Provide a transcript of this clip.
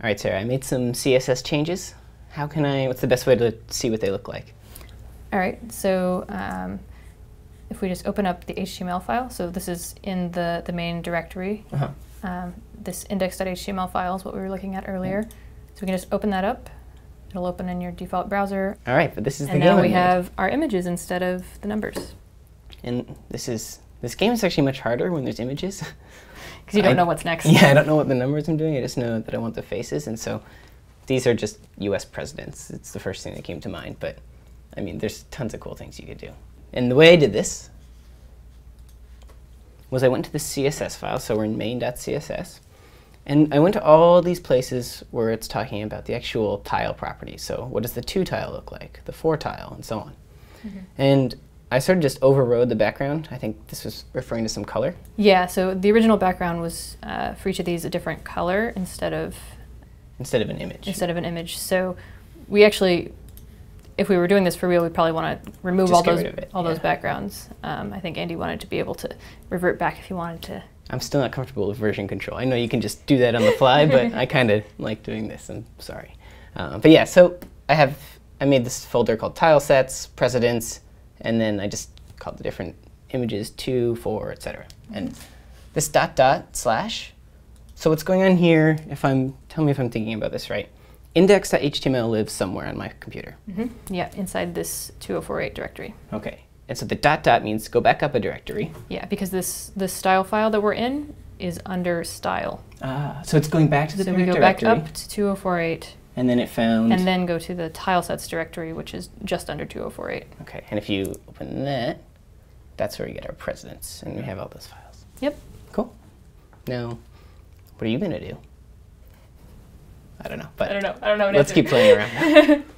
All right, Sarah, I made some CSS changes. How can I, what's the best way to see what they look like? All right, so um, if we just open up the HTML file, so this is in the, the main directory. Uh-huh. Um, this index.html file is what we were looking at earlier. So we can just open that up. It'll open in your default browser. All right, but this is the And game now we made. have our images instead of the numbers. And this is, this game is actually much harder when there's images. Because you don't I- know what's next. Yeah, I don't know what the numbers I'm doing. I just know that I want the faces, and so these are just U.S. presidents. It's the first thing that came to mind, but I mean, there's tons of cool things you could do. And the way I did this was I went to the CSS file, so we're in main.css, and I went to all these places where it's talking about the actual tile properties. So what does the two tile look like, the four tile, and so on. Mm-hmm. And I sort of just overrode the background. I think this was referring to some color. Yeah, so the original background was uh, for each of these a different color instead of instead of an image. instead of an image. So we actually, if we were doing this for real, we'd probably want to remove Just all those rid of it, all those backgrounds. Um, I think Andy wanted to be able to revert back if he wanted to. I'm still not comfortable with version control. I know you can just do that on the fly, but I kind of like doing this. I'm sorry. Um, but yeah, so I have I made this folder called tile sets, presidents, and then I just called the different images two, four, etc. And this dot dot slash. So what's going on here? If I'm tell me if I'm thinking about this right. Index.html lives somewhere on my computer. Yeah, inside this 2048 directory. Okay. And so the dot dot means go back up a directory. Yeah, because this this style file that we're in is under style. Ah, so it's going back to the So we parent go back up to 2048 and then it found. and then go to the tile sets directory, which is just under 2048. Okay, and if you open that, that's where we get our presidents, and we have all those files. Yep. Cool. Now, what are you gonna do? I don't know, but I don't know. I don't know. let's keep playing around.